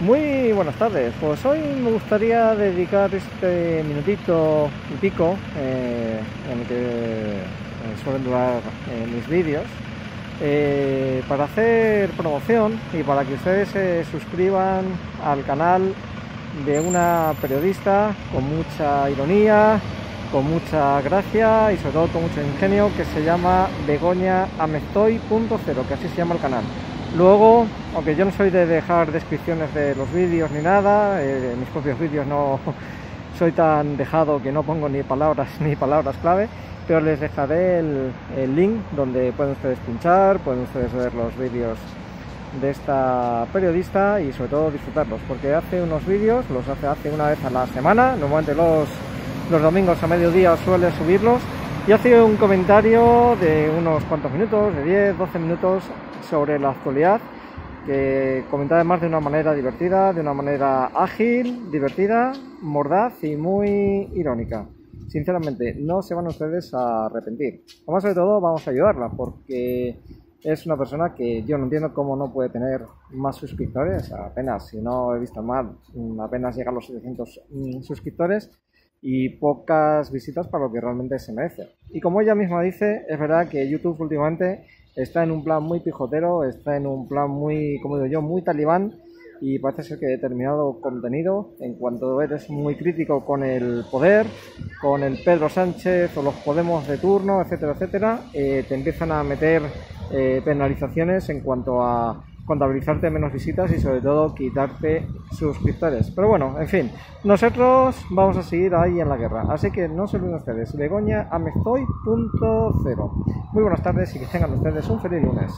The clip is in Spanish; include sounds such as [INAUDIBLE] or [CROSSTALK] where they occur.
Muy buenas tardes, pues hoy me gustaría dedicar este minutito y pico eh, en el que eh, suelen durar eh, mis vídeos para hacer promoción y para que ustedes se suscriban al canal de una periodista con mucha ironía, con mucha gracia y sobre todo con mucho ingenio que se llama Begoña Amestoy.0, que así se llama el canal. Luego, aunque yo no soy de dejar descripciones de los vídeos ni nada, eh, mis propios vídeos no [LAUGHS] soy tan dejado que no pongo ni palabras [LAUGHS] ni palabras clave, pero les dejaré el, el link donde pueden ustedes pinchar, pueden ustedes ver los vídeos de esta periodista y sobre todo disfrutarlos, porque hace unos vídeos, los hace, hace una vez a la semana, normalmente los, los domingos a mediodía suele subirlos, y hace un comentario de unos cuantos minutos, de 10, 12 minutos, sobre la actualidad, que comenta además de una manera divertida, de una manera ágil, divertida, mordaz y muy irónica. Sinceramente, no se van ustedes a arrepentir. Además, sobre todo, vamos a ayudarla, porque es una persona que yo no entiendo cómo no puede tener más suscriptores, apenas, si no he visto mal, apenas llega a los 700 mm, suscriptores y pocas visitas para lo que realmente se merece. Y como ella misma dice, es verdad que YouTube últimamente está en un plan muy pijotero, está en un plan muy, como digo yo, muy talibán y parece ser que determinado contenido, en cuanto eres muy crítico con el poder, con el Pedro Sánchez o los Podemos de turno, etcétera, etcétera, eh, te empiezan a meter eh, penalizaciones en cuanto a contabilizarte menos visitas y sobre todo quitarte suscriptores. Pero bueno, en fin, nosotros vamos a seguir ahí en la guerra. Así que no se olviden ustedes, Begoña Amestoy.0. Muy buenas tardes y que tengan ustedes un feliz lunes.